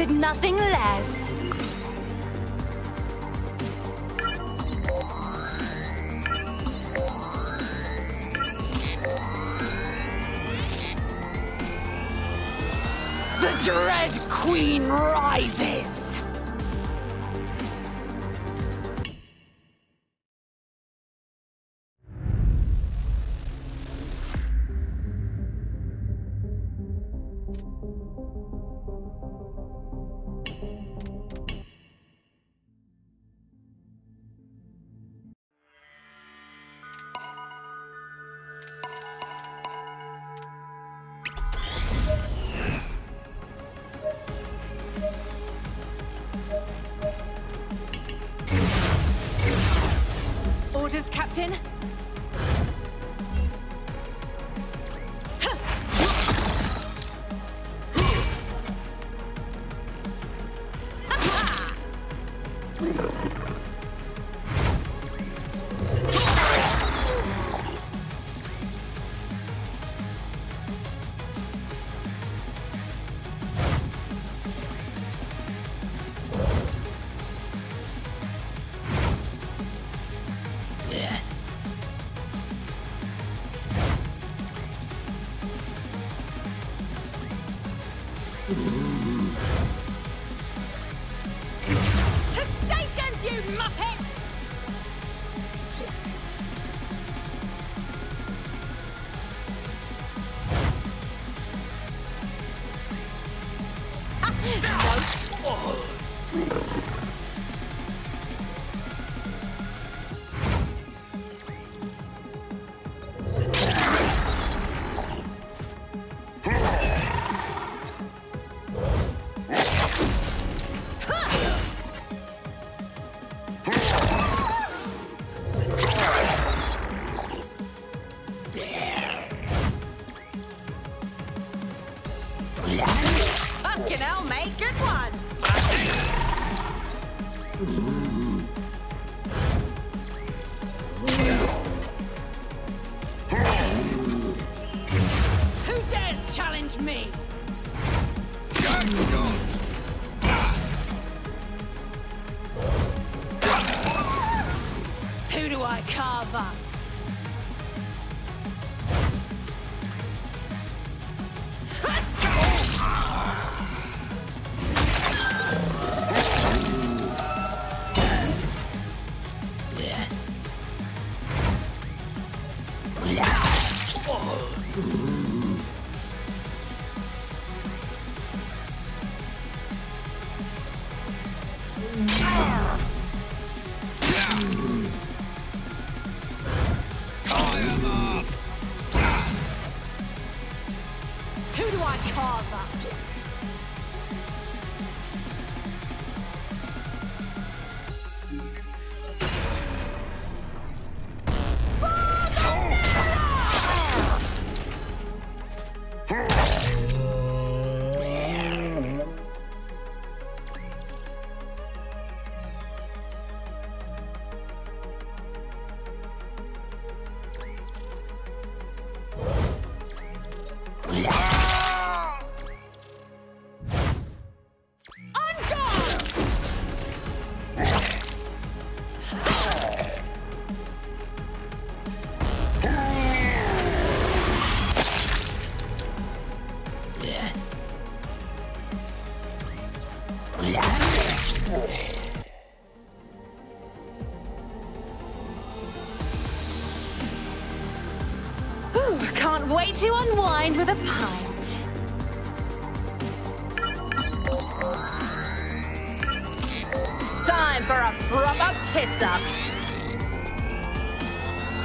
expected nothing less. The Dread Queen rises! Captain. Me? Who do I carve up?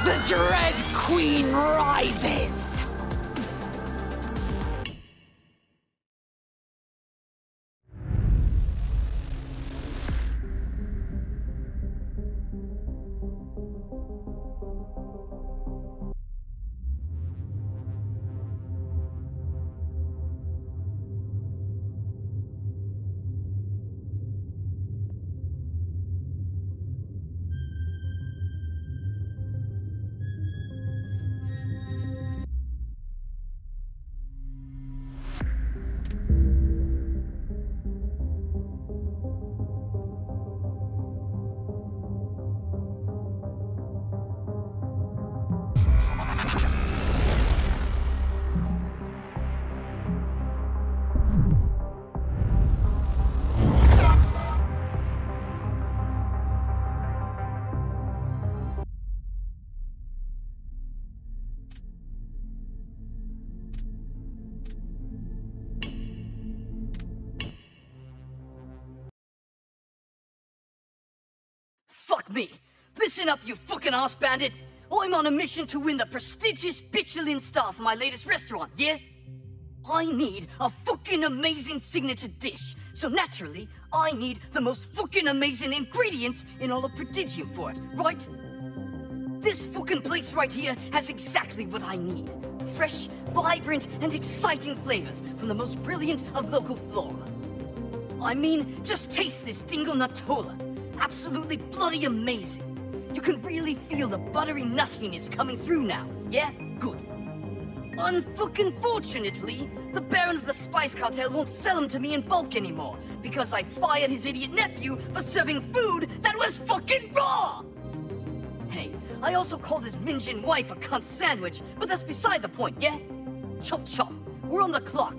The Dread Queen rises. Me! Listen up, you fucking ass bandit! I'm on a mission to win the prestigious Michelin star for my latest restaurant, yeah? I need a fucking amazing signature dish, so naturally, I need the most fucking amazing ingredients in all of Prodigium for it, right? This fucking place right here has exactly what I need. Fresh, vibrant, and exciting flavors from the most brilliant of local flora. I mean, just taste this dingle nuttola. Absolutely bloody amazing. You can really feel the buttery nuttiness coming through now. Yeah? Good. Unfucking fortunately, the Baron of the Spice Cartel won't sell them to me in bulk anymore because I fired his idiot nephew for serving food that was fucking raw! Hey, I also called his Minjin wife a cunt sandwich, but that's beside the point, yeah? Chop chop, we're on the clock.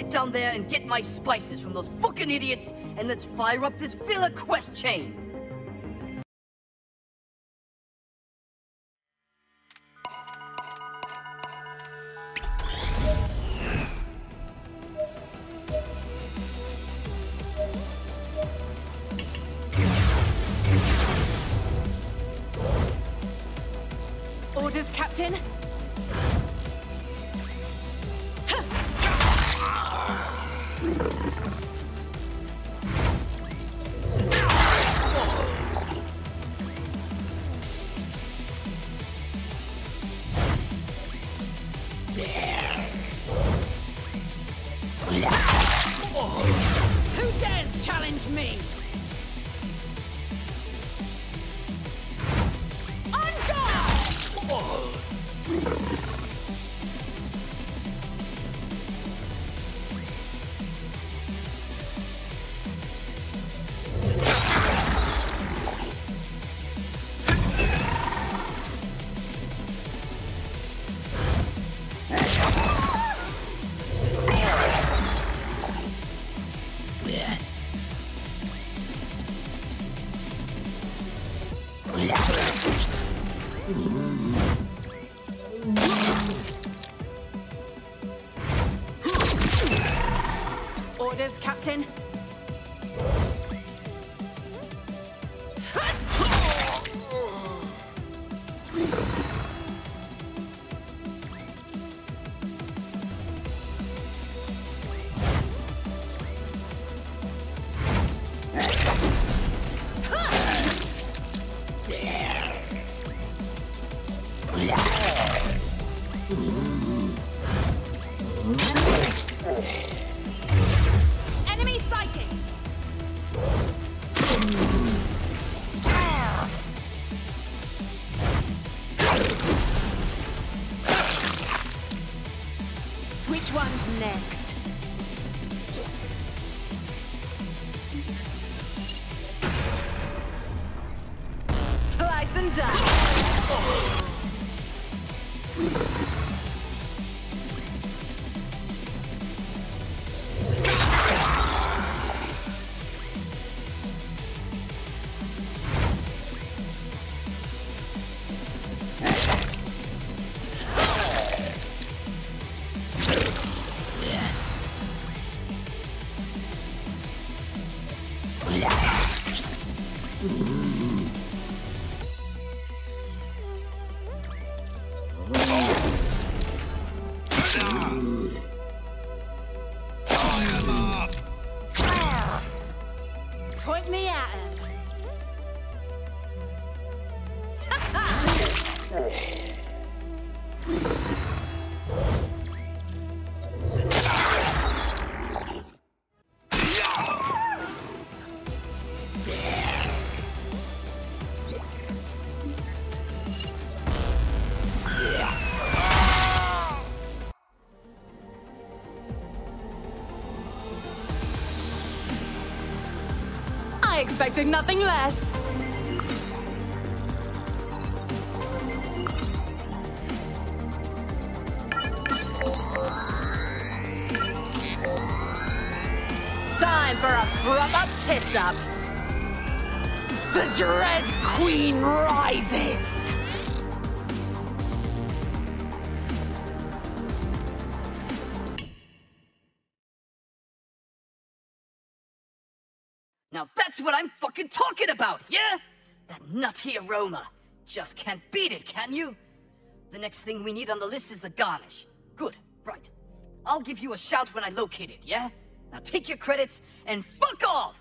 Get down there and get my spices from those fucking idiots, and let's fire up this Villa quest chain. Orders, Captain? Who dares challenge me? Which one's next? I expected nothing less. Time for a proper kiss up. The Dread Queen rises. Now that's what I'm fucking talking about, yeah? That nutty aroma. Just can't beat it, can you? The next thing we need on the list is the garnish. Good, right. I'll give you a shout when I locate it, yeah? Now take your credits and fuck off!